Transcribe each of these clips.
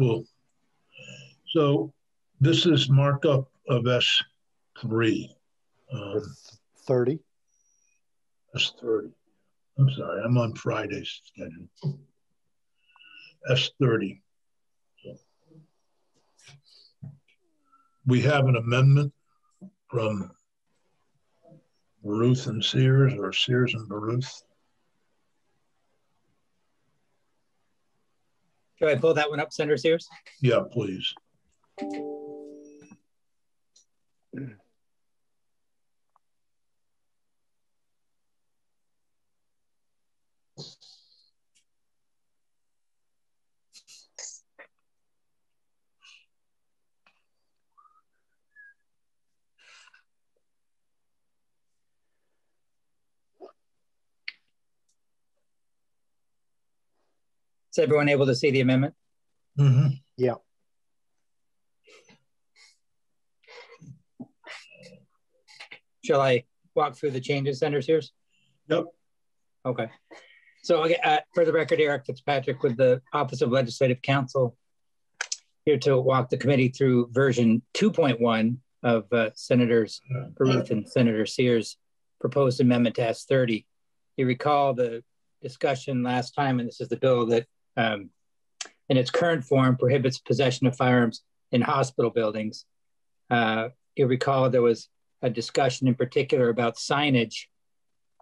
cool. So this is markup of S3. Um, 30. S30. I'm sorry, I'm on Friday's schedule. S30. We have an amendment from Baruth and Sears or Sears and Baruth. Can I pull that one up, Senator Sears? Yeah, please. Is everyone able to see the amendment? Mm-hmm. Yeah. Shall I walk through the changes, Senator Sears? Yep. Okay. So uh, for the record, Eric Fitzpatrick with the Office of Legislative Counsel here to walk the committee through version 2.1 of uh, Senators Baruth and Senator Sears' proposed amendment to S30. You recall the discussion last time, and this is the bill that um, in its current form prohibits possession of firearms in hospital buildings. Uh, you recall there was a discussion in particular about signage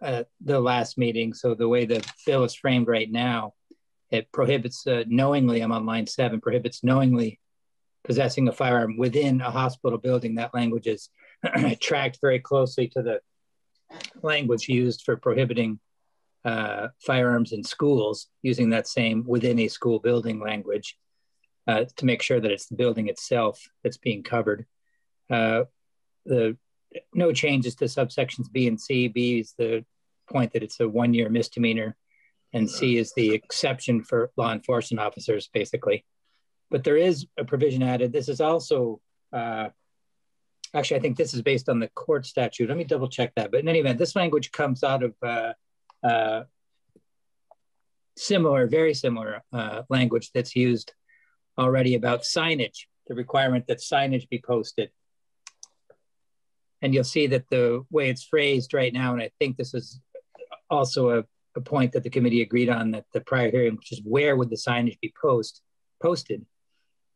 at the last meeting. So the way the bill is framed right now, it prohibits uh, knowingly, I'm on line seven, prohibits knowingly possessing a firearm within a hospital building. That language is tracked very closely to the language used for prohibiting uh, firearms in schools using that same within a school building language uh, to make sure that it's the building itself that's being covered. Uh, the no changes to subsections B and C. B is the point that it's a one year misdemeanor, and C is the exception for law enforcement officers, basically. But there is a provision added. This is also, uh, actually, I think this is based on the court statute. Let me double check that. But in any event, this language comes out of uh, similar, very similar uh, language that's used already about signage, the requirement that signage be posted. And you'll see that the way it's phrased right now, and I think this is also a, a point that the committee agreed on that the prior hearing, which is where would the signage be post, posted?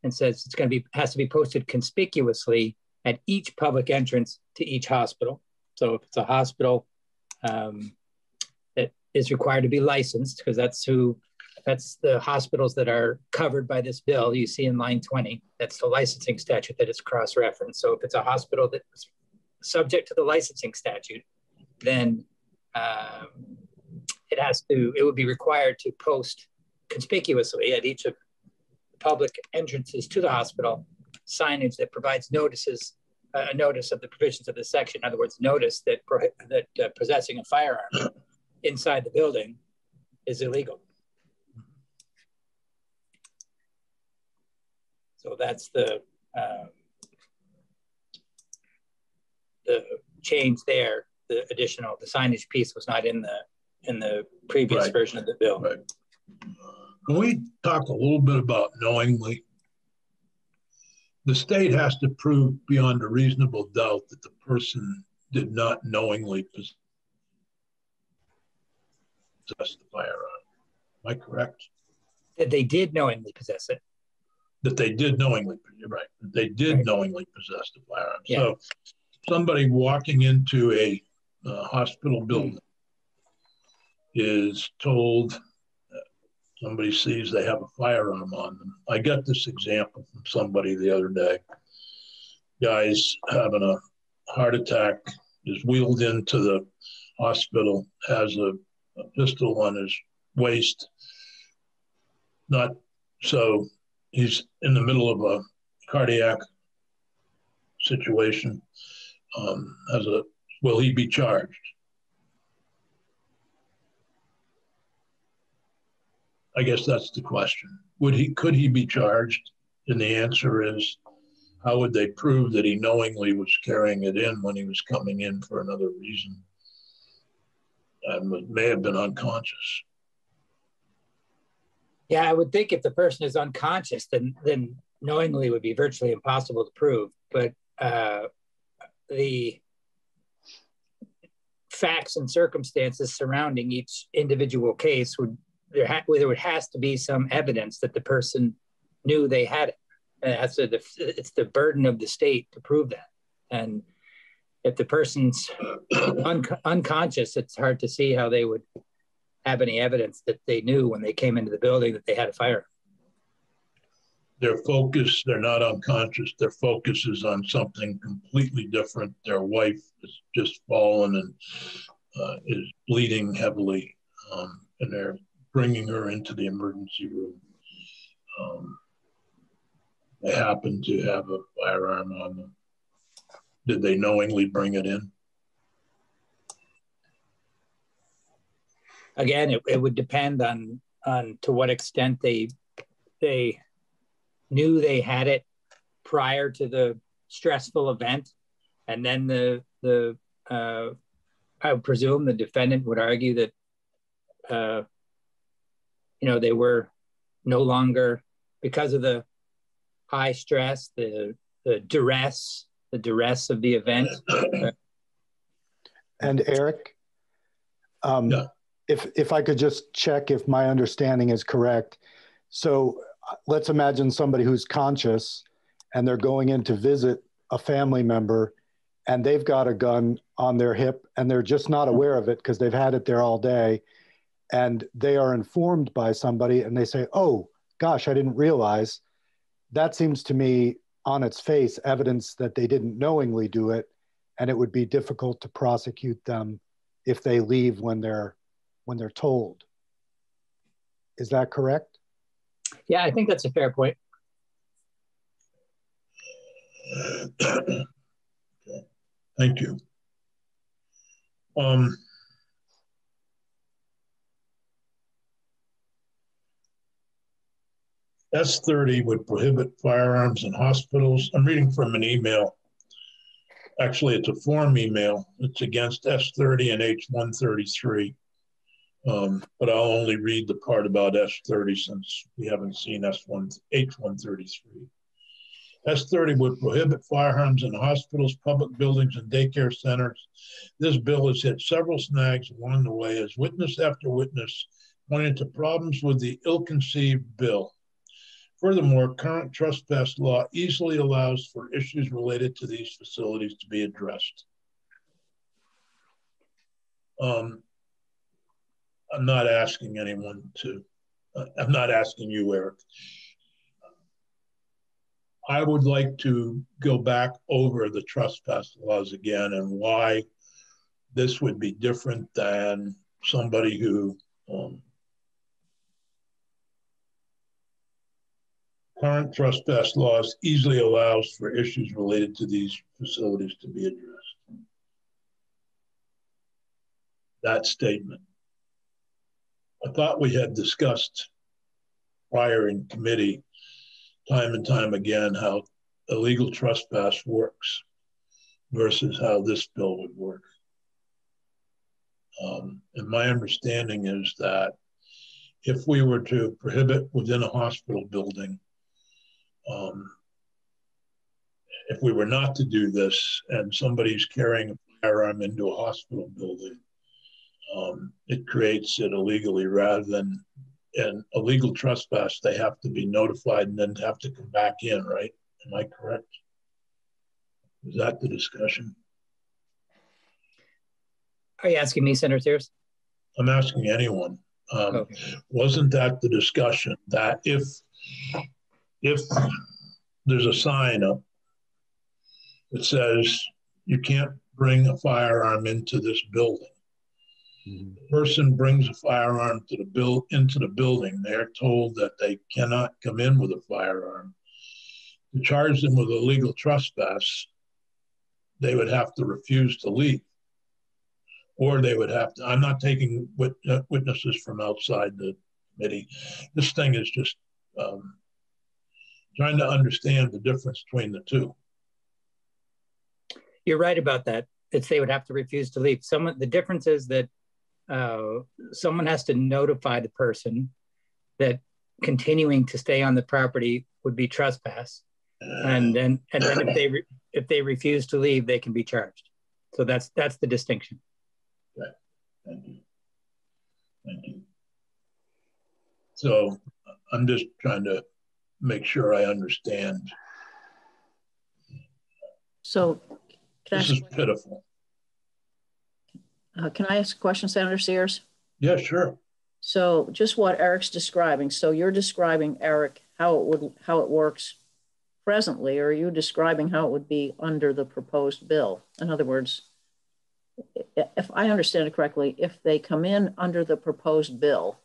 And says it's going to be has to be posted conspicuously at each public entrance to each hospital. So if it's a hospital, um, is required to be licensed because that's who that's the hospitals that are covered by this bill you see in line 20 that's the licensing statute that is cross-referenced. So if it's a hospital that's subject to the licensing statute then um, it has to it would be required to post conspicuously at each of the public entrances to the hospital signage that provides notices uh, a notice of the provisions of the section. In other words notice that that uh, possessing a firearm inside the building is illegal. So that's the um, the change there. The additional the signage piece was not in the in the previous right. version of the bill. Right. Can we talk a little bit about knowingly? The state has to prove beyond a reasonable doubt that the person did not knowingly possess the firearm. Am I correct? That they did knowingly possess it. That they did knowingly, right? They did right. knowingly possess the firearm. Yeah. So, somebody walking into a uh, hospital building is told somebody sees they have a firearm on them. I got this example from somebody the other day. Guy's having a heart attack, is wheeled into the hospital, has a a pistol on his waist. Not so he's in the middle of a cardiac situation. Um, as a will he be charged? I guess that's the question. Would he could he be charged? And the answer is how would they prove that he knowingly was carrying it in when he was coming in for another reason? And may have been unconscious. Yeah, I would think if the person is unconscious, then then knowingly would be virtually impossible to prove. But uh, the facts and circumstances surrounding each individual case would there, ha- there has to be some evidence that the person knew they had it. And that's a, it's the burden of the state to prove that. And if the person's un- unconscious, it's hard to see how they would have any evidence that they knew when they came into the building that they had a fire. Their focus, they're not unconscious. Their focus is on something completely different. Their wife has just fallen and uh, is bleeding heavily, um, and they're bringing her into the emergency room. Um, they happen to have a firearm on them. Did they knowingly bring it in? Again, it, it would depend on on to what extent they they knew they had it prior to the stressful event, and then the the uh, I would presume the defendant would argue that uh, you know they were no longer because of the high stress, the the duress, the duress of the event. And Eric, um, yeah. if if I could just check if my understanding is correct. So let's imagine somebody who's conscious and they're going in to visit a family member and they've got a gun on their hip and they're just not aware of it because they've had it there all day and they are informed by somebody and they say oh gosh i didn't realize that seems to me on its face evidence that they didn't knowingly do it and it would be difficult to prosecute them if they leave when they're when they're told. Is that correct? Yeah i think that's a fair point. Okay. thank you. Um, S30 would prohibit firearms in hospitals. I'm reading from an email. Actually, it's a form email. It's against S30 and H133. Um, but I'll only read the part about S30 since we haven't seen S1, H133. S30 would prohibit firearms in hospitals, public buildings, and daycare centers. This bill has hit several snags along the way as witness after witness pointed to problems with the ill conceived bill. Furthermore, current trespass law easily allows for issues related to these facilities to be addressed. Um, I'm not asking anyone to, uh, I'm not asking you, Eric. I would like to go back over the trespass laws again and why this would be different than somebody who um, current trespass laws easily allows for issues related to these facilities to be addressed. That statement. I thought we had discussed prior in committee time and time again how illegal trespass works versus how this bill would work. Um, and my understanding is that if we were to prohibit within a hospital building um, if we were not to do this and somebody's carrying a firearm into a hospital building, um, it creates it illegally rather than an illegal trespass. They have to be notified and then have to come back in, right? Am I correct? Is that the discussion? Are you asking me, Senator Sears? I'm asking anyone. Um, okay. Wasn't that the discussion that if if there's a sign up that says you can't bring a firearm into this building. Mm-hmm. The person brings a firearm to the build into the building. They're told that they cannot come in with a firearm. To charge them with illegal trespass, they would have to refuse to leave, or they would have to. I'm not taking wit, uh, witnesses from outside the committee. This thing is just um, trying to understand the difference between the two. You're right about that. It's they would have to refuse to leave. Someone the difference is that uh, someone has to notify the person that continuing to stay on the property would be trespass. And then, and then if they, re- if they refuse to leave, they can be charged. So that's, that's the distinction. Right. Thank you. Thank you. So I'm just trying to make sure I understand. So can this I is pitiful. Uh, can I ask a question, Senator Sears? Yeah, sure. So just what Eric's describing. So you're describing Eric how it would how it works presently, or are you describing how it would be under the proposed bill? In other words, if I understand it correctly, if they come in under the proposed bill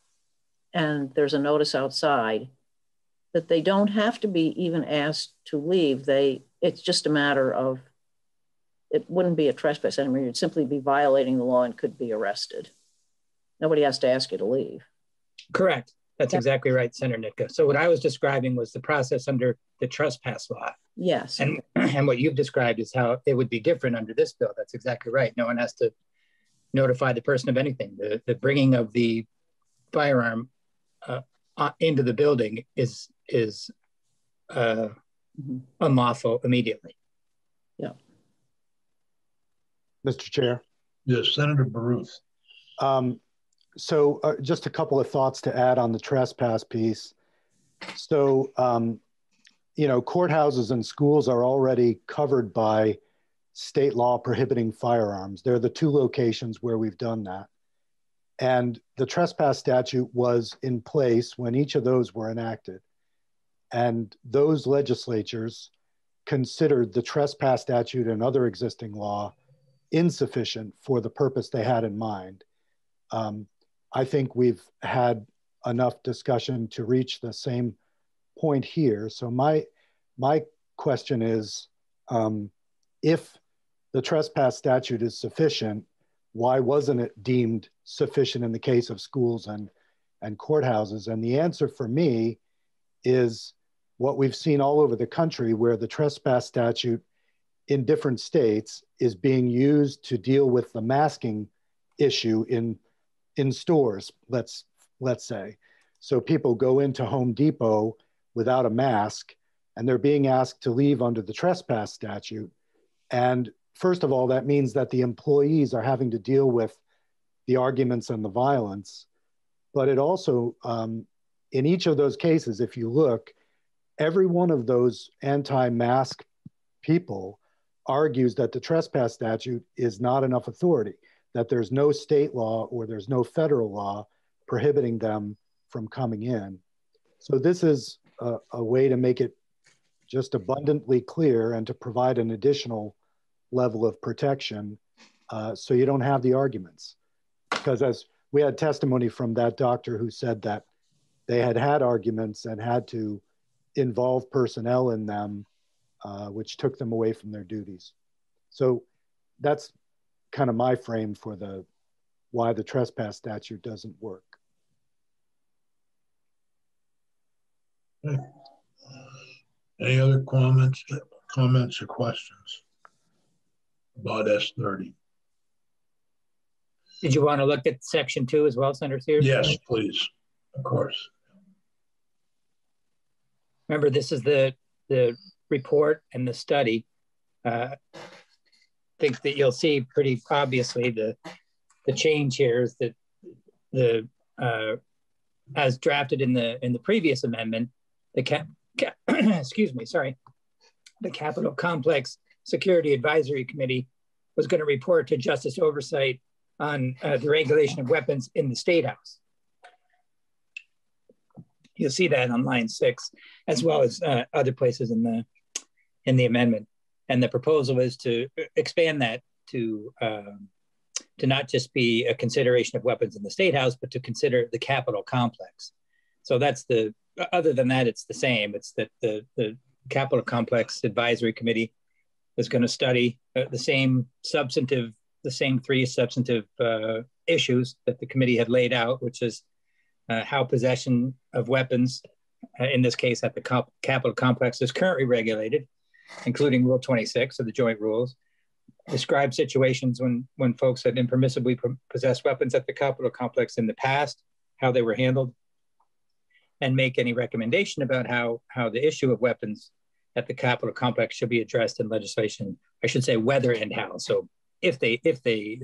and there's a notice outside, that they don't have to be even asked to leave. They it's just a matter of it wouldn't be a trespass anymore. You'd simply be violating the law and could be arrested. Nobody has to ask you to leave. Correct. That's yeah. exactly right, Senator Nitka. So what I was describing was the process under the trespass law. Yes. And and what you've described is how it would be different under this bill. That's exactly right. No one has to notify the person of anything. The the bringing of the firearm uh, into the building is is uh, mm-hmm. unlawful immediately. Yeah. Mr. Chair. Yes, Senator Baruth. Um, so uh, just a couple of thoughts to add on the trespass piece. So, um, you know, courthouses and schools are already covered by state law prohibiting firearms. They're the two locations where we've done that. And the trespass statute was in place when each of those were enacted. And those legislatures considered the trespass statute and other existing law insufficient for the purpose they had in mind. Um, I think we've had enough discussion to reach the same point here. So my my question is, um, if the trespass statute is sufficient, why wasn't it deemed sufficient in the case of schools and and courthouses? And the answer for me is what we've seen all over the country, where the trespass statute in different states is being used to deal with the masking issue in in stores, let's let's say. So people go into Home Depot without a mask and they're being asked to leave under the trespass statute. And first of all, that means that the employees are having to deal with the arguments and the violence. But it also, um, in each of those cases, if you look, every one of those anti mask people argues that the trespass statute is not enough authority that there's no state law or there's no federal law prohibiting them from coming in. So this is a, a way to make it just abundantly clear and to provide an additional level of protection uh, so you don't have the arguments. Because as we had testimony from that doctor who said that they had had arguments and had to involve personnel in them, uh, which took them away from their duties. So that's kind of my frame for the why the trespass statute doesn't work. Any other comments, comments or questions about S30? Did you want to look at section two as well, Senator Sears? Yes, please. Of course. Remember, this is the the report and the study. Uh, think that you'll see pretty obviously the the change here is that the uh, as drafted in the in the previous amendment, the cap, excuse me, sorry, the Capitol Complex Security Advisory Committee was going to report to Justice Oversight on uh, the regulation of weapons in the State House. You'll see that on line six, as well as uh, other places in the in the amendment and the proposal is to expand that to um, to not just be a consideration of weapons in the state house, but to consider the Capitol complex. So that's the other than that, it's the same. It's that the the Capitol complex advisory committee is going to study uh, the same substantive, the same three substantive uh, issues that the committee had laid out, which is uh, how possession of weapons, uh, in this case at the Capitol complex, is currently regulated including Rule 26 of the joint rules, describe situations when, when folks had impermissibly possessed weapons at the Capitol complex in the past, how they were handled, and make any recommendation about how how the issue of weapons at the Capitol complex should be addressed in legislation. I should say whether and how. So if they if they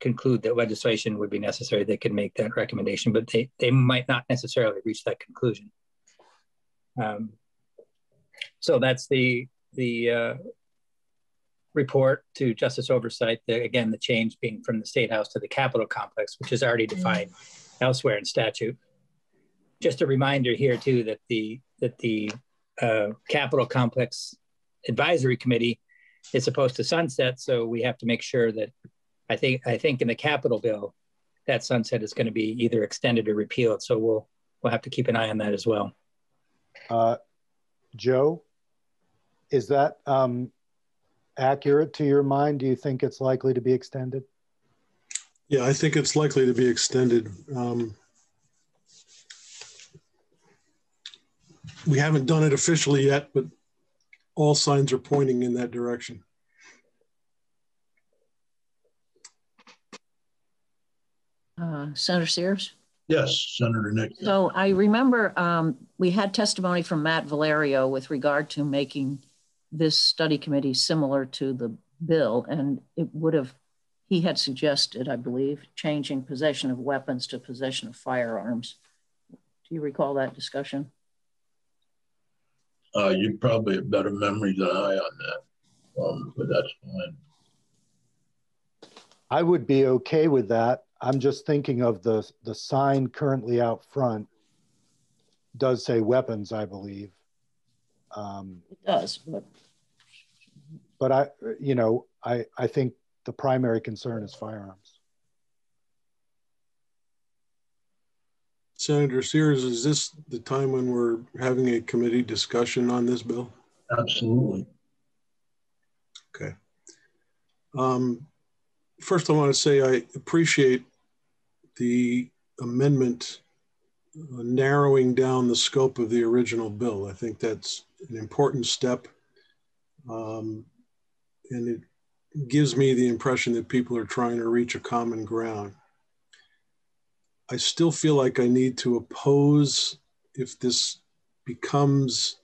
conclude that legislation would be necessary, they could make that recommendation, but they, they might not necessarily reach that conclusion. Um, so that's the the uh, report to Justice Oversight. The, again, the change being from the State House to the Capitol complex, which is already defined mm-hmm. elsewhere in statute. Just a reminder here too that the that the uh, Capitol complex advisory committee is supposed to sunset, so we have to make sure that I think I think in the capital bill that sunset is going to be either extended or repealed. So we'll we'll have to keep an eye on that as well. Uh, Joe, is that um, accurate to your mind? Do you think it's likely to be extended? Yeah, I think it's likely to be extended. Um, we haven't done it officially yet, but all signs are pointing in that direction. Uh, Senator Sears? Yes, Senator Nick. So I remember um, we had testimony from Matt Valerio with regard to making this study committee similar to the bill, and it would have, he had suggested, I believe, changing possession of weapons to possession of firearms. Do you recall that discussion? Uh, you probably have better memory than I on that, um, but that's fine. I would be okay with that. I'm just thinking of the the sign currently out front does say weapons, I believe. Um, it does, but but I, you know, I I think the primary concern is firearms. Senator Sears, is this the time when we're having a committee discussion on this bill? Absolutely. Okay. Um, first, I want to say I appreciate the amendment uh, narrowing down the scope of the original bill. I think that's an important step. Um, and it gives me the impression that people are trying to reach a common ground. I still feel like I need to oppose if this becomes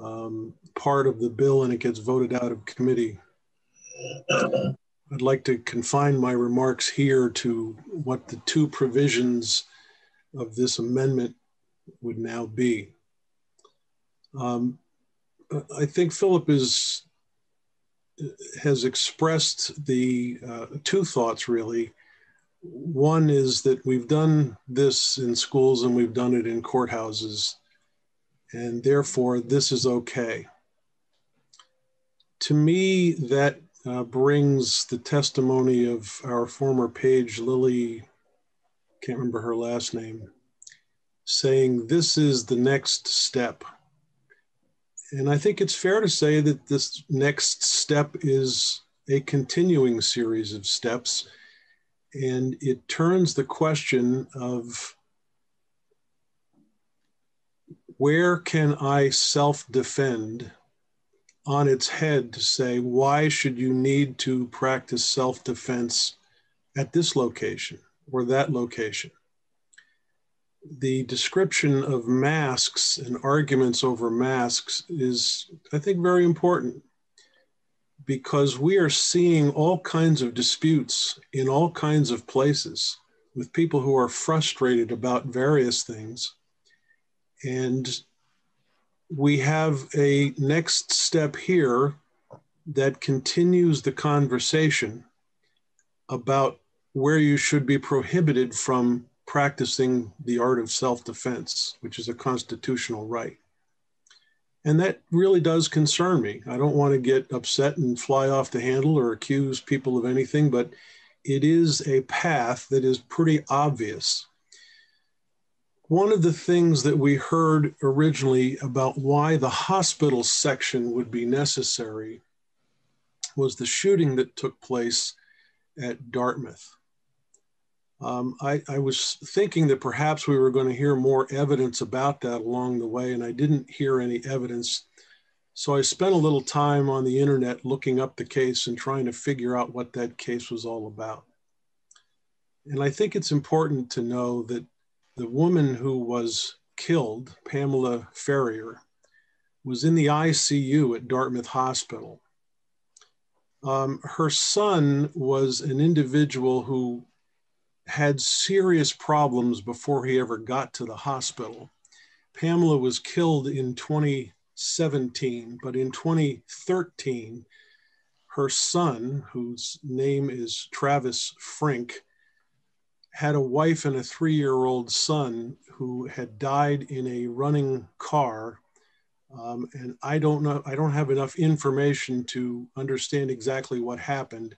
um, part of the bill and it gets voted out of committee. I'd like to confine my remarks here to what the two provisions of this amendment would now be. Um, I think Philip is has expressed the uh, two thoughts really. One is that we've done this in schools and we've done it in courthouses, and therefore this is okay. To me, that uh, brings the testimony of our former page, Lily, can't remember her last name, saying this is the next step. And I think it's fair to say that this next step is a continuing series of steps. And it turns the question of where can I self defend on its head to say, why should you need to practice self defense at this location or that location? The description of masks and arguments over masks is, I think, very important because we are seeing all kinds of disputes in all kinds of places with people who are frustrated about various things. And we have a next step here that continues the conversation about where you should be prohibited from practicing the art of self defense, which is a constitutional right. And that really does concern me. I don't want to get upset and fly off the handle or accuse people of anything, but it is a path that is pretty obvious one of the things that we heard originally about why the hospital section would be necessary was the shooting that took place at Dartmouth. Um, I, I, was thinking that perhaps we were going to hear more evidence about that along the way, and I didn't hear any evidence. So I spent a little time on the internet looking up the case and trying to figure out what that case was all about. And I think it's important to know that the woman who was killed, Pamela Ferriere, was in the ICU at Dartmouth Hospital. Um, her son was an individual who had serious problems before he ever got to the hospital. Pamela was killed in 2017, but in 2013, her son, whose name is Travis Frink, had a wife and a three year old son who had died in a running car. Um, and I don't know, I don't have enough information to understand exactly what happened,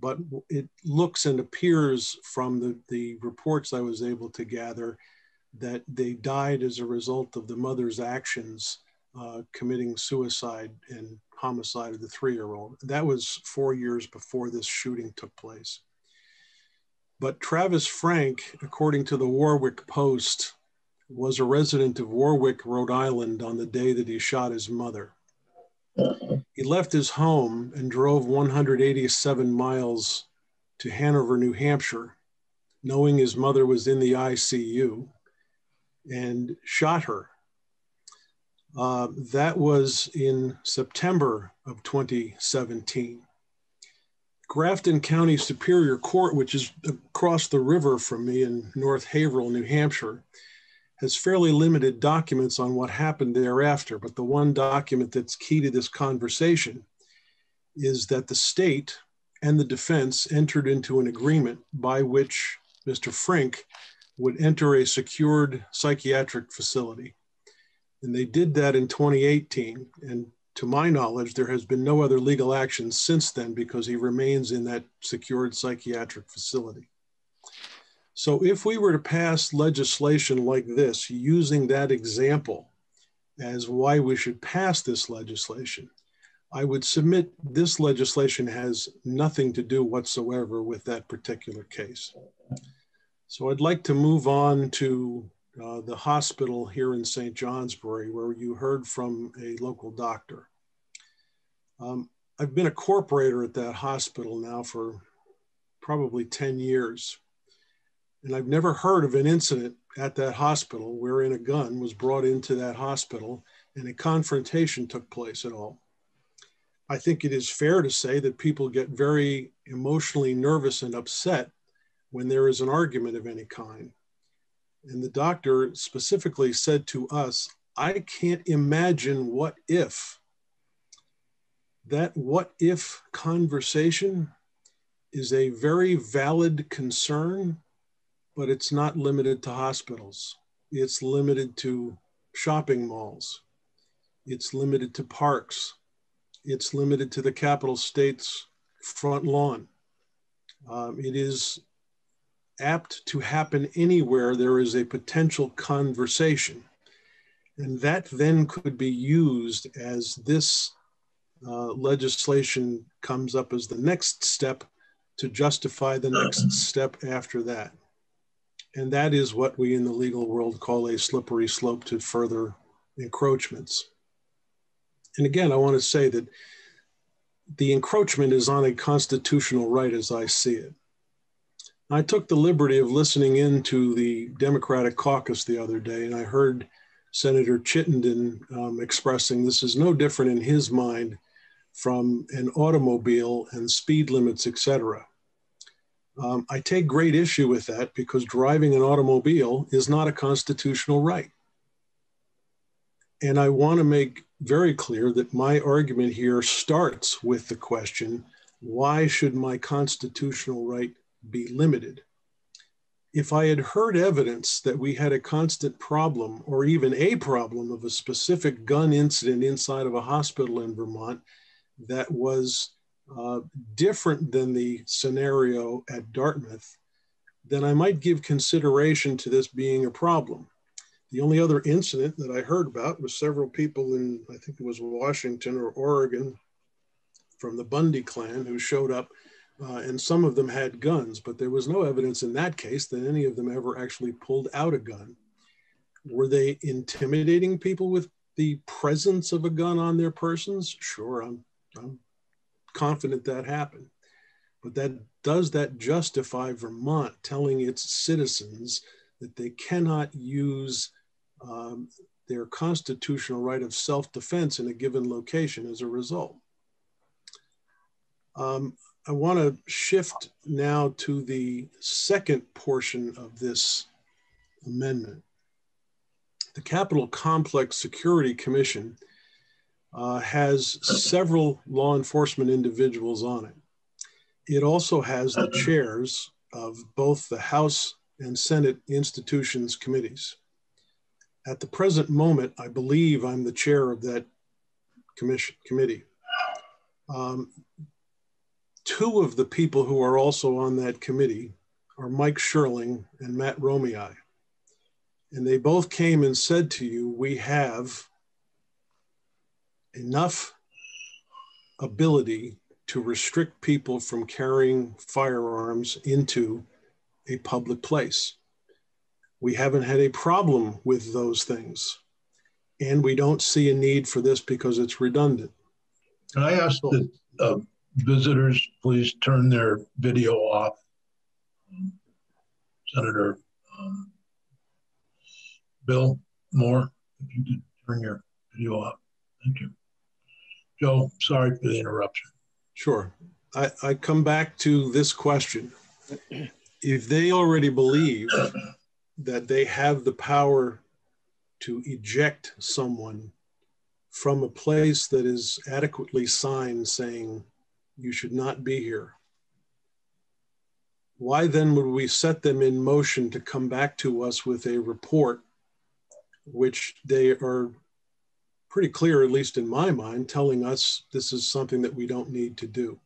but it looks and appears from the, the reports I was able to gather that they died as a result of the mother's actions uh, committing suicide and homicide of the three year old. That was four years before this shooting took place. But Travis Frank, according to the Warwick Post, was a resident of Warwick, Rhode Island on the day that he shot his mother. He left his home and drove 187 miles to Hanover, New Hampshire, knowing his mother was in the ICU, and shot her uh, that was in September of 2017. Grafton County Superior Court, which is across the river from me in North Haverhill, New Hampshire, has fairly limited documents on what happened thereafter. But the one document that's key to this conversation is that the state and the defense entered into an agreement by which Mr. Frink would enter a secured psychiatric facility. And they did that in 2018. And to my knowledge, there has been no other legal action since then because he remains in that secured psychiatric facility. So if we were to pass legislation like this, using that example as why we should pass this legislation, I would submit this legislation has nothing to do whatsoever with that particular case. So I'd like to move on to uh, the hospital here in St. Johnsbury, where you heard from a local doctor. Um, I've been a corporator at that hospital now for probably 10 years. And I've never heard of an incident at that hospital wherein a gun was brought into that hospital and a confrontation took place at all. I think it is fair to say that people get very emotionally nervous and upset when there is an argument of any kind. And the doctor specifically said to us, I can't imagine what if. That what if conversation is a very valid concern, but it's not limited to hospitals. It's limited to shopping malls. It's limited to parks. It's limited to the capital state's front lawn. Um, it is apt to happen anywhere there is a potential conversation. And that then could be used as this uh, legislation comes up as the next step to justify the next step after that. And that is what we in the legal world call a slippery slope to further encroachments. And again, I want to say that the encroachment is on a constitutional right as I see it. I took the liberty of listening in to the Democratic caucus the other day, and I heard Senator Chittenden um, expressing this is no different in his mind from an automobile and speed limits, etc. Um, I take great issue with that because driving an automobile is not a constitutional right. And I want to make very clear that my argument here starts with the question why should my constitutional right be limited. If I had heard evidence that we had a constant problem or even a problem of a specific gun incident inside of a hospital in Vermont that was uh, different than the scenario at Dartmouth, then I might give consideration to this being a problem. The only other incident that I heard about was several people in, I think it was Washington or Oregon, from the Bundy clan who showed up uh, and some of them had guns, but there was no evidence in that case that any of them ever actually pulled out a gun. Were they intimidating people with the presence of a gun on their persons? Sure, I'm, I'm confident that happened. But that does that justify Vermont telling its citizens that they cannot use um, their constitutional right of self-defense in a given location as a result. Um, I want to shift now to the second portion of this amendment. The Capitol Complex Security Commission uh, has several law enforcement individuals on it. It also has the chairs of both the House and Senate institutions committees. At the present moment, I believe I'm the chair of that commission committee. Um, two of the people who are also on that committee are Mike Schirling and Matt Romei. And they both came and said to you, we have enough ability to restrict people from carrying firearms into a public place. We haven't had a problem with those things. And we don't see a need for this because it's redundant. Can I ask that uh, visitors please turn their video off? Senator um, Bill Moore, if you could turn your video off. Thank you. Joe, sorry for the interruption. Sure. I, I come back to this question. If they already believe that they have the power to eject someone from a place that is adequately signed saying you should not be here, why then would we set them in motion to come back to us with a report which they are pretty clear, at least in my mind, telling us this is something that we don't need to do.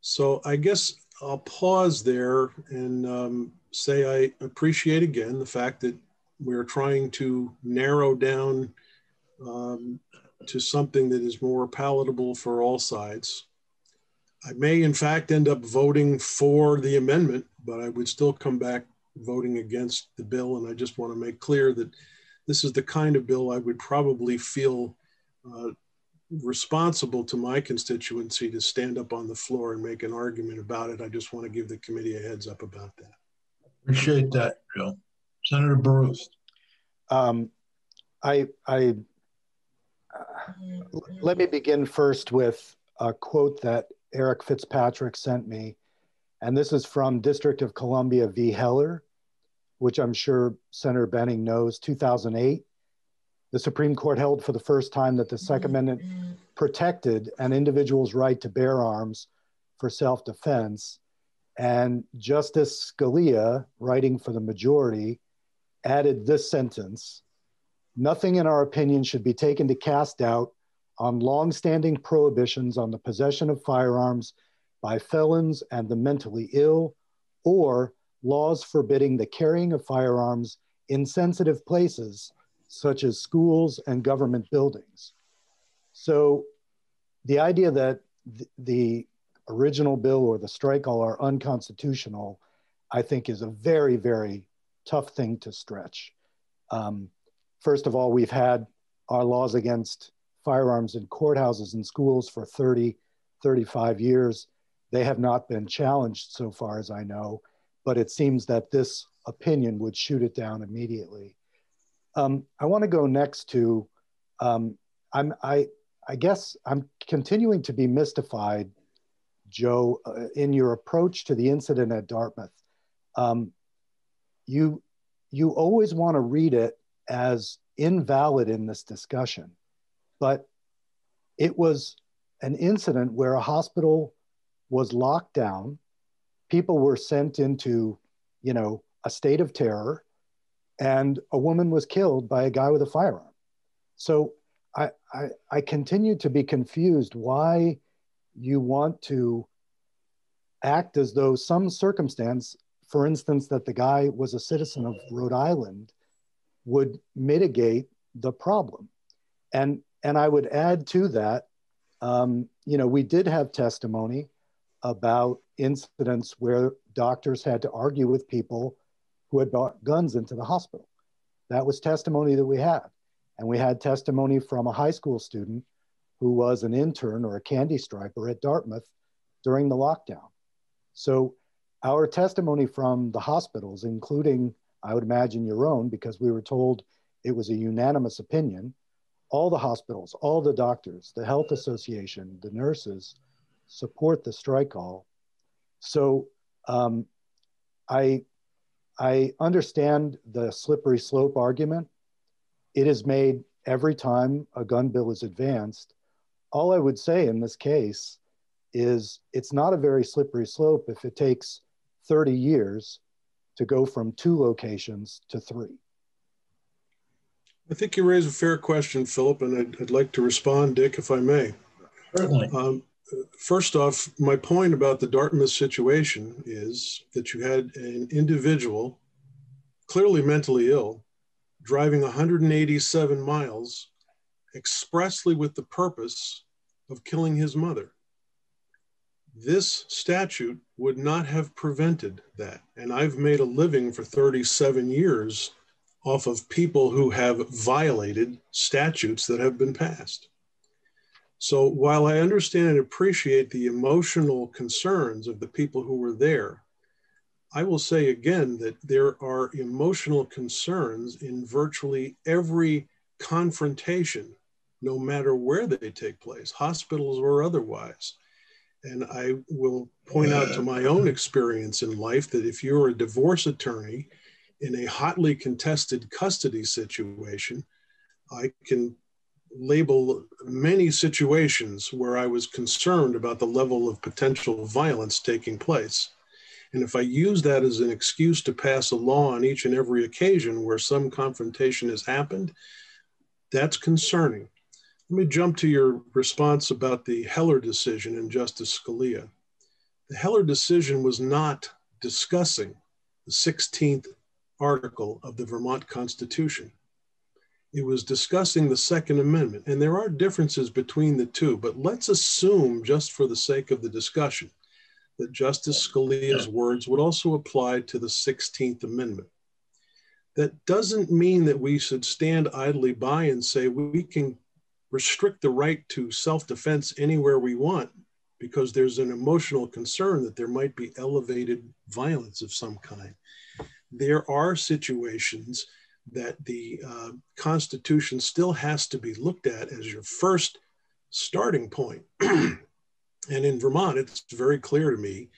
So I guess I'll pause there and um, say I appreciate again the fact that we're trying to narrow down um, to something that is more palatable for all sides. I may, in fact, end up voting for the amendment, but I would still come back voting against the bill. And I just want to make clear that this is the kind of bill I would probably feel uh, responsible to my constituency to stand up on the floor and make an argument about it. I just want to give the committee a heads up about that. Appreciate that, Joe. Senator Baruth. Um, I, I uh, let me begin first with a quote that Eric Fitzpatrick sent me, and this is from District of Columbia v. Heller which I'm sure Senator Benning knows, 2008, the Supreme Court held for the first time that the Second mm-hmm. Amendment protected an individual's right to bear arms for self defense. And Justice Scalia, writing for the majority, added this sentence Nothing in our opinion should be taken to cast doubt on longstanding prohibitions on the possession of firearms by felons and the mentally ill or laws forbidding the carrying of firearms in sensitive places, such as schools and government buildings. So the idea that th- the original bill or the strike all are unconstitutional, I think is a very, very tough thing to stretch. Um, first of all, we've had our laws against firearms in courthouses and schools for 30, 35 years. They have not been challenged so far as I know but it seems that this opinion would shoot it down immediately. Um, I want to go next to, um, I'm, I, I guess I'm continuing to be mystified, Joe, uh, in your approach to the incident at Dartmouth. Um, you, you always want to read it as invalid in this discussion, but it was an incident where a hospital was locked down people were sent into, you know, a state of terror, and a woman was killed by a guy with a firearm. So I, I, I continue to be confused why you want to act as though some circumstance, for instance, that the guy was a citizen of Rhode Island, would mitigate the problem. And and I would add to that, um, you know, we did have testimony about incidents where doctors had to argue with people who had brought guns into the hospital. That was testimony that we had. And we had testimony from a high school student who was an intern or a candy striper at Dartmouth during the lockdown. So our testimony from the hospitals, including I would imagine your own, because we were told it was a unanimous opinion. All the hospitals, all the doctors, the health association, the nurses support the strike all. So um, I, I understand the slippery slope argument. It is made every time a gun bill is advanced. All I would say in this case is it's not a very slippery slope if it takes 30 years to go from two locations to three. I think you raise a fair question, Philip, and I'd, I'd like to respond, Dick, if I may. Certainly. Um, first off, my point about the Dartmouth situation is that you had an individual, clearly mentally ill, driving 187 miles expressly with the purpose of killing his mother. This statute would not have prevented that. And I've made a living for 37 years off of people who have violated statutes that have been passed. So while I understand and appreciate the emotional concerns of the people who were there, I will say again that there are emotional concerns in virtually every confrontation, no matter where they take place, hospitals or otherwise. And I will point out to my own experience in life that if you're a divorce attorney in a hotly contested custody situation, I can label many situations where I was concerned about the level of potential violence taking place. And if I use that as an excuse to pass a law on each and every occasion where some confrontation has happened, that's concerning. Let me jump to your response about the Heller decision and Justice Scalia. The Heller decision was not discussing the 16th article of the Vermont Constitution. It was discussing the Second Amendment, and there are differences between the two, but let's assume, just for the sake of the discussion, that Justice Scalia's words would also apply to the 16th Amendment. That doesn't mean that we should stand idly by and say we can restrict the right to self defense anywhere we want because there's an emotional concern that there might be elevated violence of some kind. There are situations that the uh, Constitution still has to be looked at as your first starting point. and in Vermont, it's very clear to me,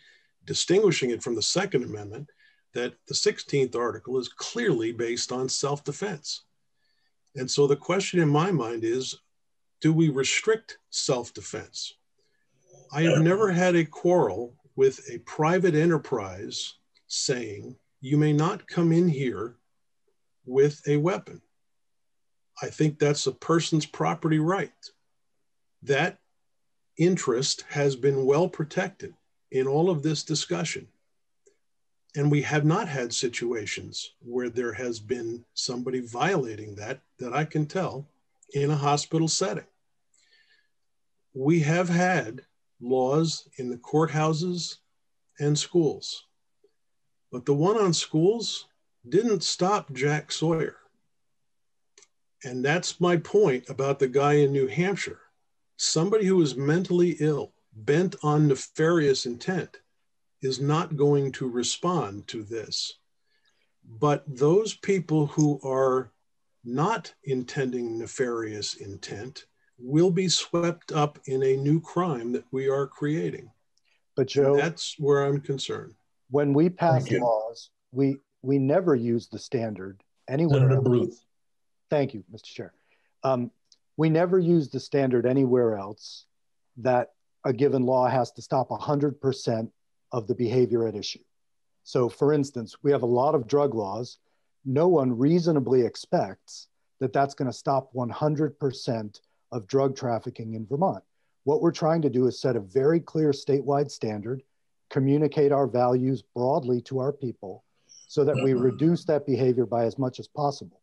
distinguishing it from the Second Amendment, that the 16th article is clearly based on self defense. And so the question in my mind is do we restrict self defense? I have never had a quarrel with a private enterprise saying, you may not come in here with a weapon. I think that's a person's property right. That interest has been well protected in all of this discussion. And we have not had situations where there has been somebody violating that, that I can tell, in a hospital setting. We have had laws in the courthouses and schools, but the one on schools didn't stop Jack Sawyer. And that's my point about the guy in New Hampshire. Somebody who is mentally ill, bent on nefarious intent, is not going to respond to this. But those people who are not intending nefarious intent will be swept up in a new crime that we are creating. But Joe, and that's where I'm concerned. When we pass laws, we we never use the standard anywhere. else. Thank you, Mr. Chair. Um, we never use the standard anywhere else that a given law has to stop 100% of the behavior at issue. So, for instance, we have a lot of drug laws. No one reasonably expects that that's going to stop 100% of drug trafficking in Vermont. What we're trying to do is set a very clear statewide standard, communicate our values broadly to our people, so that we mm-hmm. reduce that behavior by as much as possible.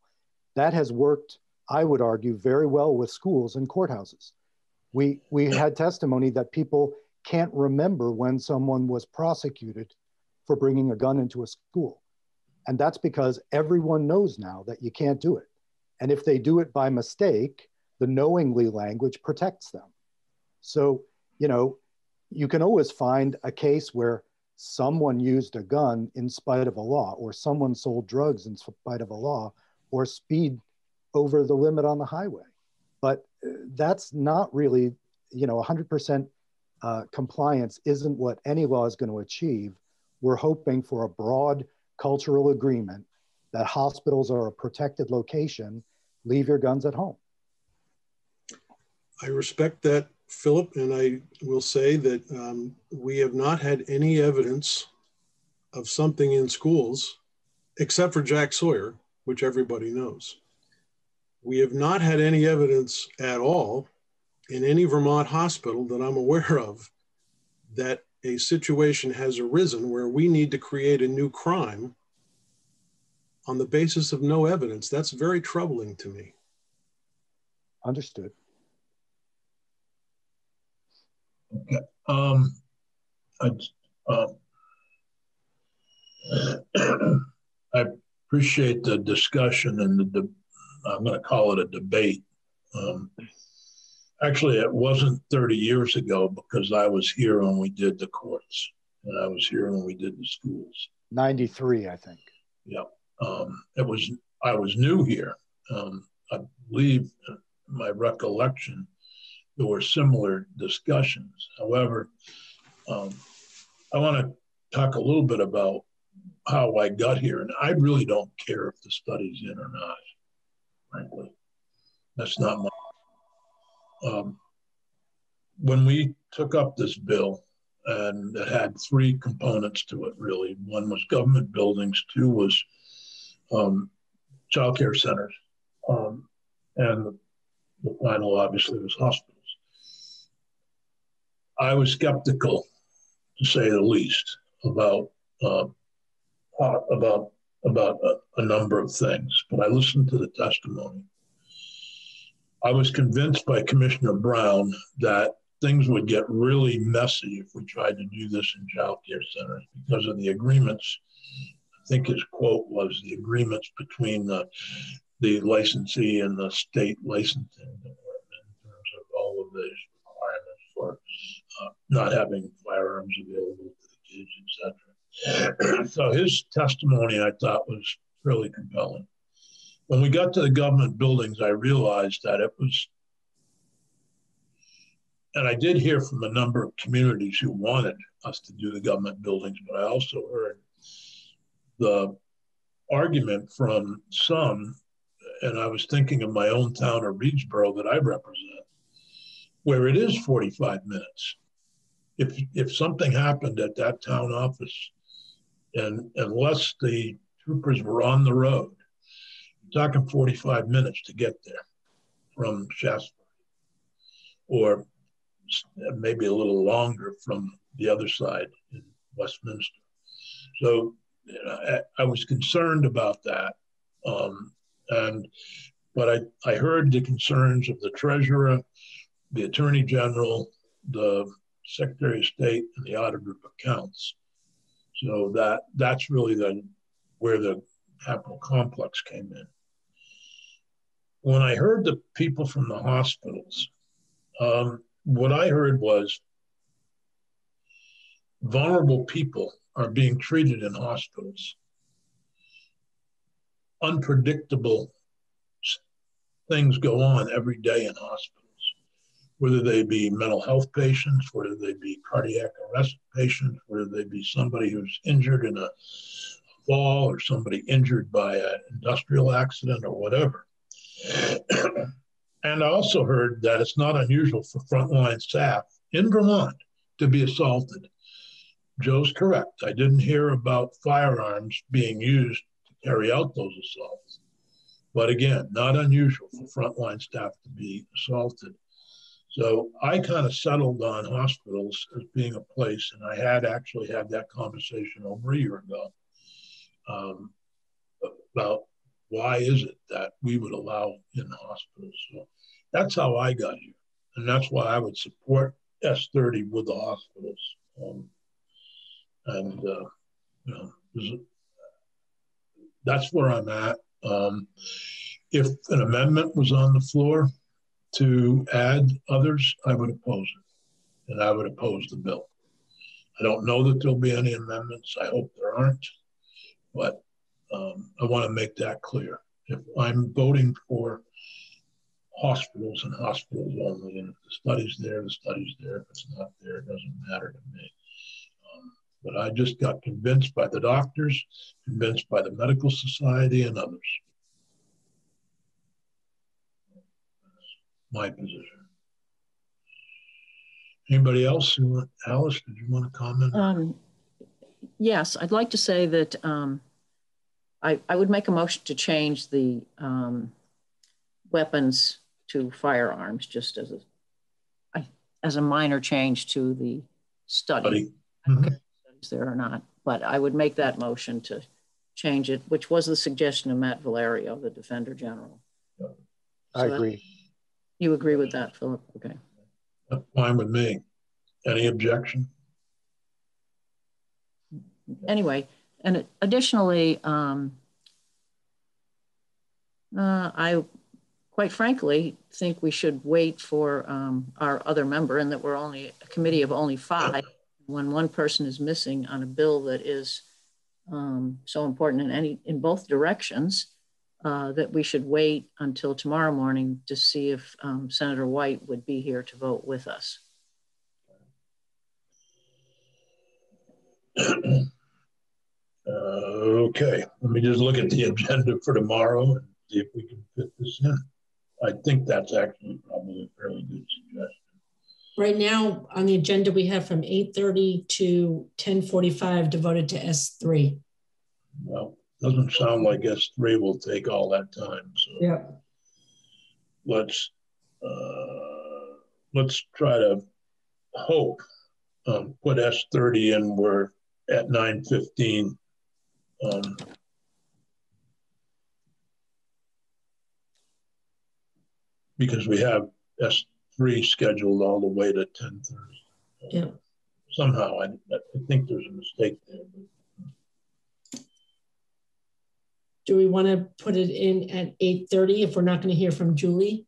That has worked, I would argue, very well with schools and courthouses. We, we had testimony that people can't remember when someone was prosecuted for bringing a gun into a school. And that's because everyone knows now that you can't do it. And if they do it by mistake, the knowingly language protects them. So, you know, you can always find a case where someone used a gun in spite of a law, or someone sold drugs in spite of a law, or speed over the limit on the highway. But uh, that's not really, you know, 100% uh, compliance isn't what any law is going to achieve. We're hoping for a broad cultural agreement that hospitals are a protected location. Leave your guns at home. I respect that, Philip, and I will say that um, we have not had any evidence of something in schools, except for Jack Sawyer, which everybody knows. We have not had any evidence at all in any Vermont hospital that I'm aware of that a situation has arisen where we need to create a new crime on the basis of no evidence. That's very troubling to me. Understood. Okay. Um, I, uh, I appreciate the discussion and the, I'm going to call it a debate. Um, actually, it wasn't 30 years ago because I was here when we did the courts and I was here when we did the schools. 93, I think. Yeah. Um, it was, I was new here. Um, I believe my recollection, there were similar discussions. However, um, I want to talk a little bit about how I got here. And I really don't care if the study's in or not, frankly. That's not my. Um, when we took up this bill, and it had three components to it, really. One was government buildings, two was um, child care centers, um, and the final, obviously, was hospitals. I was skeptical, to say the least, about uh, about about a, a number of things, but I listened to the testimony. I was convinced by Commissioner Brown that things would get really messy if we tried to do this in child care centers because of the agreements. I think his quote was the agreements between the, the licensee and the state licensing department in terms of all of these requirements for not having firearms available to the kids, etc. so his testimony I thought was really compelling. When we got to the government buildings, I realized that it was, and I did hear from a number of communities who wanted us to do the government buildings, but I also heard the argument from some, and I was thinking of my own town of Readsboro that I represent, where it is 45 minutes. If, if something happened at that town office and unless the troopers were on the road, talking 45 minutes to get there from Shasta, or maybe a little longer from the other side in Westminster. So you know, I, I, was concerned about that. Um, and but I, I heard the concerns of the treasurer, the attorney general, the secretary of state, and the auditor of accounts. So that that's really the where the capital complex came in. When I heard the people from the hospitals, um, what I heard was vulnerable people are being treated in hospitals. Unpredictable things go on every day in hospitals whether they be mental health patients, whether they be cardiac arrest patients, whether they be somebody who's injured in a fall or somebody injured by an industrial accident or whatever. and I also heard that it's not unusual for frontline staff in Vermont to be assaulted. Joe's correct. I didn't hear about firearms being used to carry out those assaults. But again, not unusual for frontline staff to be assaulted. So I kind of settled on hospitals as being a place, and I had actually had that conversation over a year ago um, about why is it that we would allow in hospitals. So that's how I got here, and that's why I would support S30 with the hospitals. Um, and uh, you know, that's where I'm at. Um, if an amendment was on the floor, to add others, I would oppose it. And I would oppose the bill. I don't know that there'll be any amendments. I hope there aren't, but um, I want to make that clear. If I'm voting for hospitals and hospitals only, and if the study's there, the study's there. If it's not there, it doesn't matter to me. Um, but I just got convinced by the doctors, convinced by the medical society and others. My position. Anybody else? Who, Alice, did you want to comment? Um, yes, I'd like to say that um, I, I would make a motion to change the um, weapons to firearms just as a as a minor change to the study. Mm -hmm. Is there or not? But I would make that motion to change it, which was the suggestion of Matt Valerio, the Defender General. I agree. You agree with that, Philip? Okay. That's fine with me. Any objection? Anyway, and additionally, um, uh, I quite frankly think we should wait for um, our other member and that we're only a committee of only five when one person is missing on a bill that is um, so important in any in both directions uh, that we should wait until tomorrow morning to see if um, Senator White would be here to vote with us. uh, okay, let me just look at the agenda for tomorrow and see if we can fit this in. I think that's actually probably a fairly good suggestion. Right now on the agenda, we have from 8.30 to 10.45 devoted to S3. Well, doesn't sound like S3 will take all that time. So yeah. let's uh, let's try to hope um, put S30 in. We're at 9:15. Um, because we have S3 scheduled all the way to 10:30. Yeah. Somehow, I, I think there's a mistake there. But Do we want to put it in at 8.30 if we're not going to hear from Julie?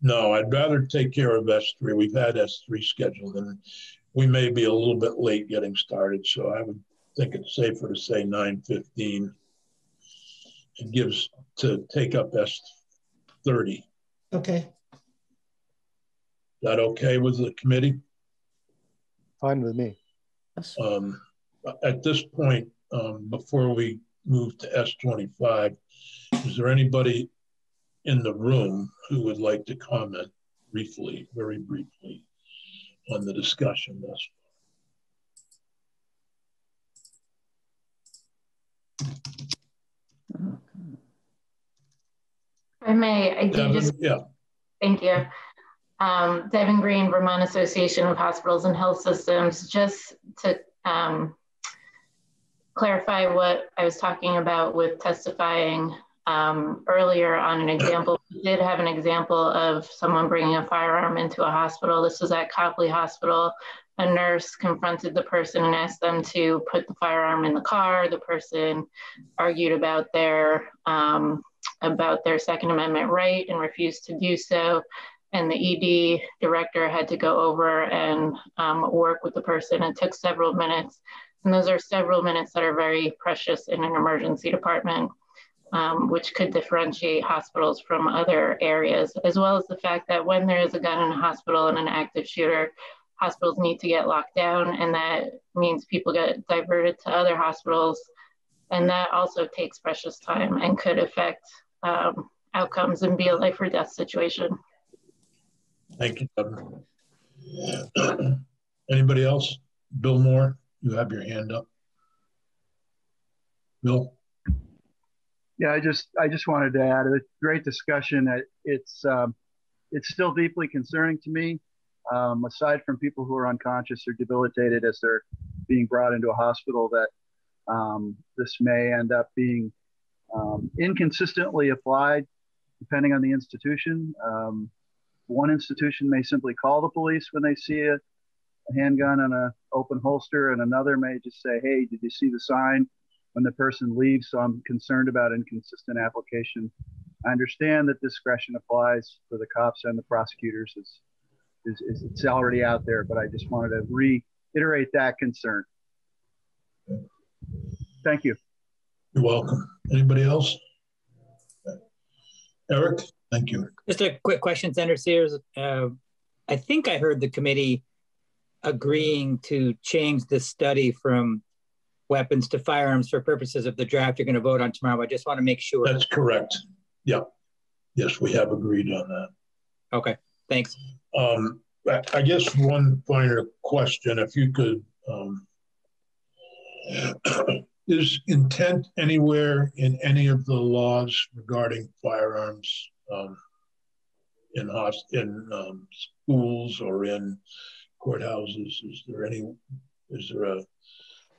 No, I'd rather take care of S3. We've had S3 scheduled and we may be a little bit late getting started. So I would think it's safer to say 9.15. It gives to take up S30. Okay. Is that okay with the committee? Fine with me. Um, at this point, um, before we move to S25. Is there anybody in the room who would like to comment briefly, very briefly, on the discussion thus far? I may, I do just, yeah. Thank you. Um, Devon Green, Vermont Association of Hospitals and Health Systems, just to um, clarify what I was talking about with testifying um, earlier on an example. We did have an example of someone bringing a firearm into a hospital. This was at Copley Hospital. A nurse confronted the person and asked them to put the firearm in the car. The person argued about their um, about their Second Amendment right and refused to do so. And the ED director had to go over and um, work with the person. It took several minutes and those are several minutes that are very precious in an emergency department, um, which could differentiate hospitals from other areas, as well as the fact that when there is a gun in a hospital and an active shooter, hospitals need to get locked down, and that means people get diverted to other hospitals. And that also takes precious time and could affect um, outcomes and be a life or death situation. Thank you. Anybody else? Bill Moore? You have your hand up. Bill? Yeah, I just I just wanted to add a great discussion. It's um, it's still deeply concerning to me. Um, aside from people who are unconscious or debilitated as they're being brought into a hospital, that um, this may end up being um, inconsistently applied depending on the institution. Um, one institution may simply call the police when they see a, handgun and a open holster, and another may just say, "Hey, did you see the sign?" when the person leaves. So I'm concerned about inconsistent application. I understand that discretion applies for the cops and the prosecutors. Is, is, is it's already out there, but I just wanted to reiterate that concern. Thank you. You're welcome. Anybody else? Eric, thank you. Just a quick question, Senator Sears. Uh, I think I heard the committee agreeing to change the study from weapons to firearms for purposes of the draft you're going to vote on tomorrow. I just want to make sure. That's correct. Yeah. Yes, we have agreed on that. Okay, thanks. Um, I guess one final question, if you could, um, is intent anywhere in any of the laws regarding firearms um, in, in um, schools or in courthouses? Is there any, is there a,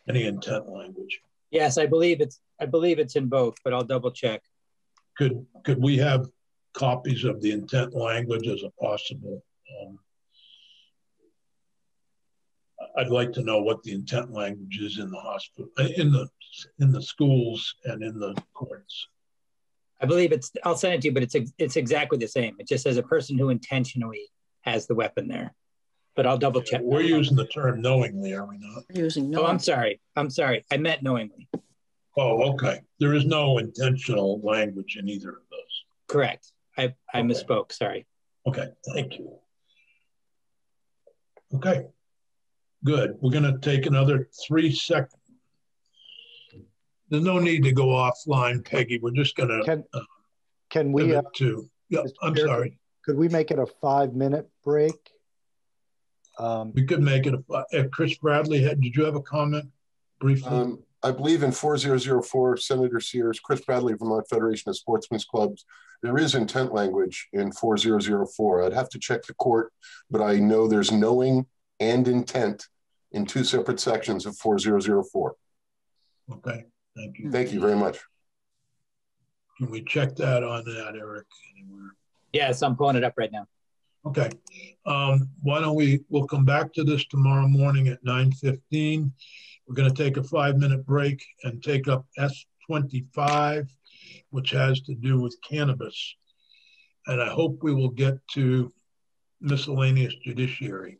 any intent language? Yes, I believe it's, I believe it's in both, but I'll double check. Could, could we have copies of the intent language as a possible um, I'd like to know what the intent language is in the hospital, in the in the schools and in the courts. I believe it's. I'll send it to you, but it's it's exactly the same. It just says a person who intentionally has the weapon there. But I'll double check. We're using the term knowingly, are we not? We're using no. Oh, I'm sorry. I'm sorry. I meant knowingly. Oh, okay. There is no intentional language in either of those. Correct. I I okay. misspoke. Sorry. Okay. Thank you. Okay. Good. We're going to take another three seconds. There's no need to go offline, Peggy. We're just going to. Can, uh, can we? Uh, to, yeah, I'm sorry. Could we make it a five minute break? Um, we could make it a. Uh, Chris Bradley, had, did you have a comment briefly? Um, I believe in 4004, Senator Sears, Chris Bradley, Vermont Federation of Sportsmen's Clubs, there is intent language in 4004. I'd have to check the court, but I know there's knowing and intent in two separate sections of 4004. Okay, thank you. Thank you very much. Can we check that on that, Eric, anywhere? Yes, I'm pulling it up right now. Okay. Um, why don't we, we'll come back to this tomorrow morning at 9.15. We're going to take a five minute break and take up S25, which has to do with cannabis. And I hope we will get to miscellaneous judiciary.